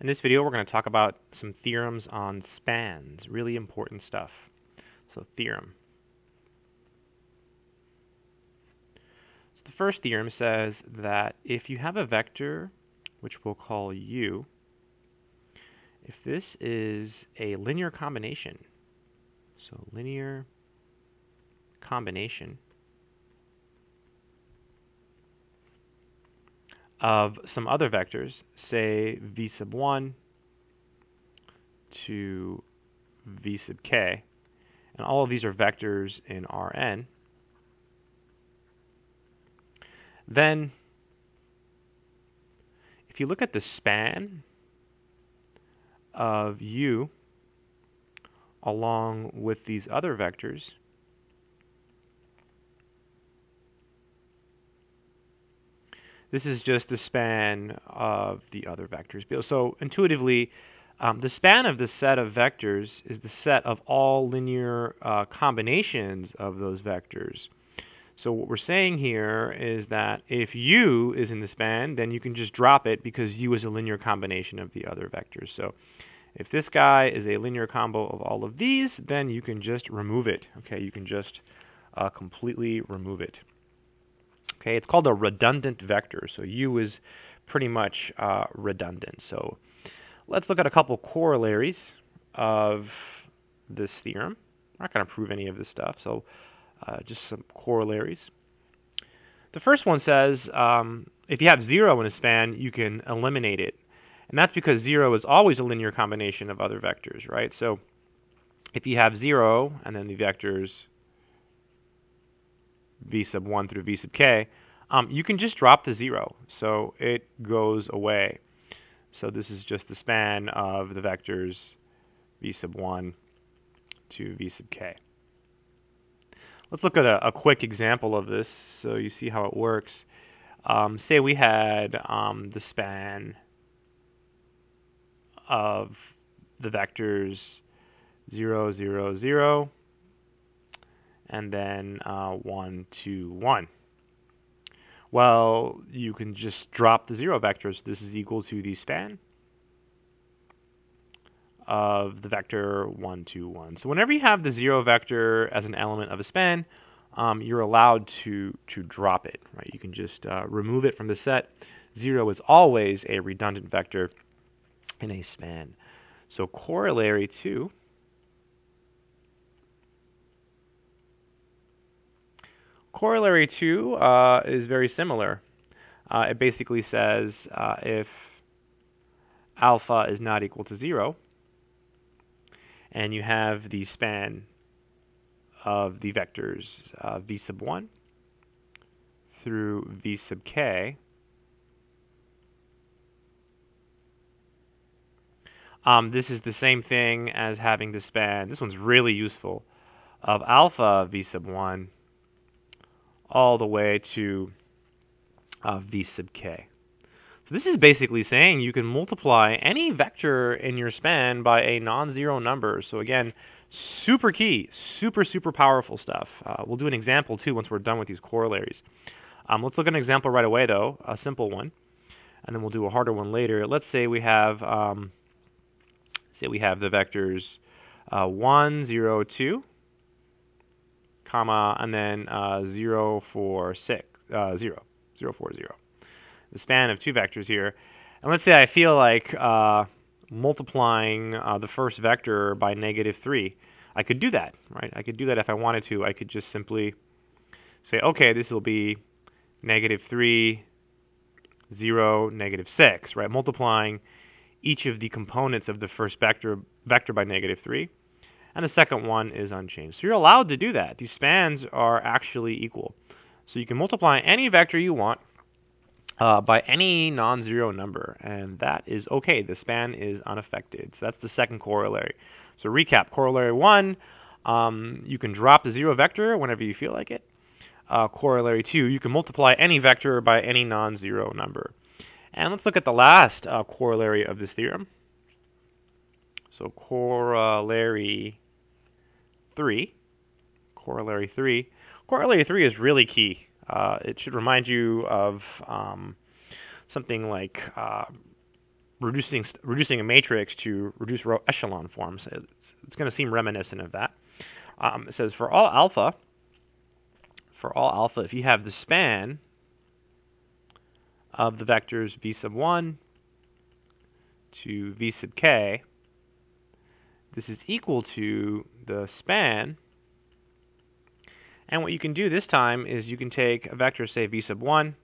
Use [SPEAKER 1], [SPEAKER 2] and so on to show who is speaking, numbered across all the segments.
[SPEAKER 1] In this video, we're going to talk about some theorems on spans, really important stuff. So, theorem. So, the first theorem says that if you have a vector, which we'll call u, if this is a linear combination, so linear combination of some other vectors, say v sub 1 to v sub k, and all of these are vectors in Rn, then if you look at the span of u along with these other vectors, This is just the span of the other vectors. So intuitively, um, the span of the set of vectors is the set of all linear uh, combinations of those vectors. So what we're saying here is that if u is in the span, then you can just drop it because u is a linear combination of the other vectors. So if this guy is a linear combo of all of these, then you can just remove it. Okay, you can just uh, completely remove it. Okay, it's called a redundant vector. So U is pretty much uh, redundant. So let's look at a couple corollaries of this theorem. I'm not going to prove any of this stuff, so uh, just some corollaries. The first one says um, if you have zero in a span, you can eliminate it. And that's because zero is always a linear combination of other vectors, right? So if you have zero and then the vectors v sub 1 through v sub k, um, you can just drop the 0. So it goes away. So this is just the span of the vectors v sub 1 to v sub k. Let's look at a, a quick example of this so you see how it works. Um, say we had um, the span of the vectors 0, 0, 0, and then uh, 1, 2, 1. Well, you can just drop the zero vectors. This is equal to the span of the vector 1, 2, 1. So whenever you have the zero vector as an element of a span, um, you're allowed to, to drop it. Right? You can just uh, remove it from the set. Zero is always a redundant vector in a span. So corollary to Corollary 2 uh, is very similar. Uh, it basically says uh, if alpha is not equal to 0, and you have the span of the vectors uh, v sub 1 through v sub k, um, this is the same thing as having the span, this one's really useful, of alpha v sub 1 all the way to uh, v sub k. So this is basically saying you can multiply any vector in your span by a non-zero number. So again, super key, super, super powerful stuff. Uh, we'll do an example too once we're done with these corollaries. Um, let's look at an example right away though, a simple one, and then we'll do a harder one later. Let's say we have, um, say we have the vectors uh, 1, 0, 2, comma, and then uh, 0, 4, 6, uh, 0, 0, 4, 0. The span of two vectors here. And let's say I feel like uh, multiplying uh, the first vector by negative 3. I could do that, right? I could do that if I wanted to. I could just simply say, okay, this will be negative 3, 0, negative 6, right? Multiplying each of the components of the first vector, vector by negative 3 and the second one is unchanged. So you're allowed to do that. These spans are actually equal. So you can multiply any vector you want uh, by any non-zero number, and that is okay. The span is unaffected. So that's the second corollary. So recap, corollary one, um, you can drop the zero vector whenever you feel like it. Uh, corollary two, you can multiply any vector by any non-zero number. And let's look at the last uh, corollary of this theorem. So corollary 3, corollary 3. Corollary 3 is really key. Uh, it should remind you of um, something like uh, reducing reducing a matrix to reduce row echelon forms. It's, it's going to seem reminiscent of that. Um, it says for all alpha, for all alpha, if you have the span of the vectors v sub 1 to v sub k, this is equal to the span. And what you can do this time is you can take a vector, say v sub 1,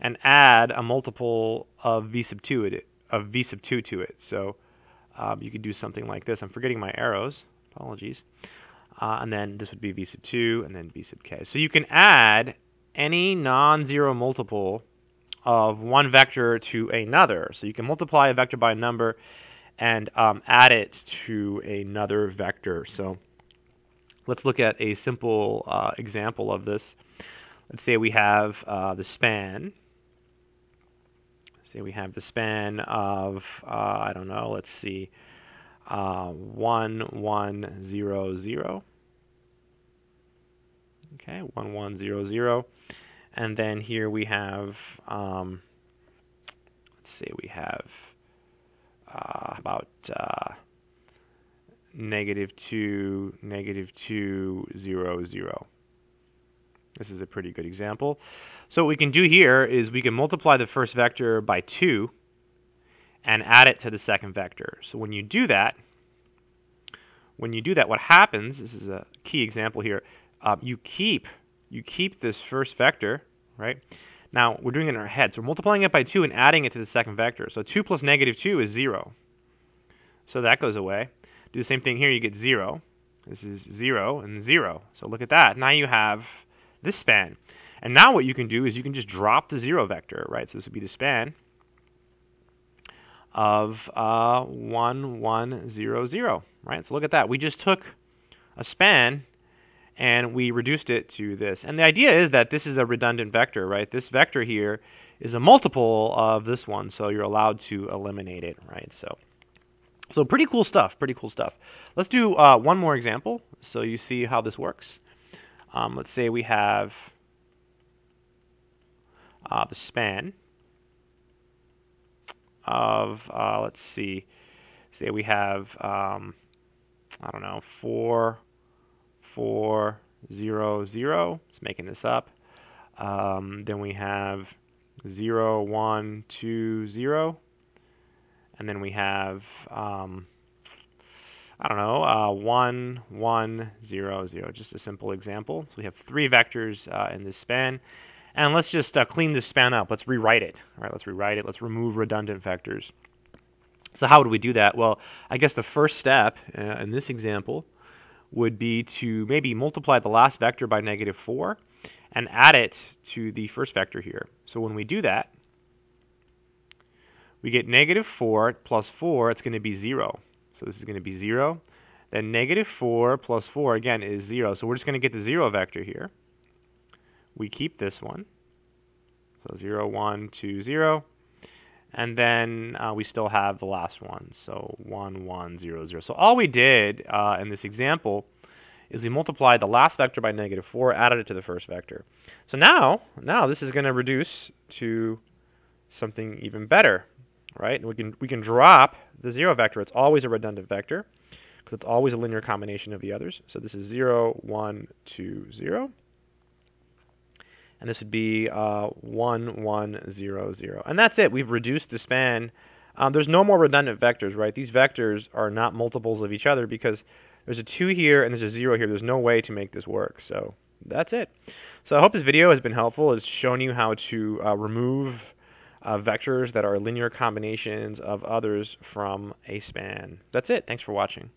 [SPEAKER 1] and add a multiple of v sub 2 it, of v sub 2 to it. So um, you could do something like this. I'm forgetting my arrows. Apologies. Uh, and then this would be v sub 2 and then v sub k. So you can add any non-zero multiple of one vector to another. So you can multiply a vector by a number and um, add it to another vector. So let's look at a simple uh, example of this. Let's say we have uh, the span. Say we have the span of, uh, I don't know, let's see, uh, 1, 1, 0, 0. Okay, 1, 1, 0, 0. And then here we have, um, let's say we have uh, about uh, negative 2, negative 2, 0, 0. This is a pretty good example. So what we can do here is we can multiply the first vector by 2 and add it to the second vector. So when you do that, when you do that, what happens, this is a key example here, uh, you keep you keep this first vector, right? Now, we're doing it in our head. So we're multiplying it by 2 and adding it to the second vector. So 2 plus negative 2 is 0. So that goes away. Do the same thing here. You get 0. This is 0 and 0. So look at that. Now you have this span. And now what you can do is you can just drop the 0 vector, right? So this would be the span of uh, 1, 1, 0, 0, right? So look at that. We just took a span and we reduced it to this. And the idea is that this is a redundant vector, right? This vector here is a multiple of this one, so you're allowed to eliminate it, right? So, so pretty cool stuff, pretty cool stuff. Let's do uh, one more example so you see how this works. Um, let's say we have uh, the span of, uh, let's see, say we have, um, I don't know, 4 four zero zero. It's making this up. Um, then we have zero one two zero, and then we have um, I don't know uh, one one zero zero. Just a simple example. So we have three vectors uh, in this span. And let's just uh, clean this span up. Let's rewrite it. All right, let's rewrite it. Let's remove redundant vectors. So how would we do that? Well, I guess the first step uh, in this example would be to maybe multiply the last vector by negative 4 and add it to the first vector here. So when we do that, we get negative 4 plus 4, it's going to be 0. So this is going to be 0. Then negative 4 plus 4, again, is 0. So we're just going to get the 0 vector here. We keep this one. So 0, 1, 2, 0. And then uh, we still have the last one, so 1, 1, 0, 0. So all we did uh, in this example is we multiplied the last vector by negative 4, added it to the first vector. So now, now this is going to reduce to something even better, right? And we can, we can drop the 0 vector. It's always a redundant vector because it's always a linear combination of the others. So this is 0, 1, 2, 0 and this would be uh, 1, 1, 0, 0. And that's it. We've reduced the span. Um, there's no more redundant vectors, right? These vectors are not multiples of each other because there's a 2 here and there's a 0 here. There's no way to make this work. So that's it. So I hope this video has been helpful. It's shown you how to uh, remove uh, vectors that are linear combinations of others from a span. That's it. Thanks for watching.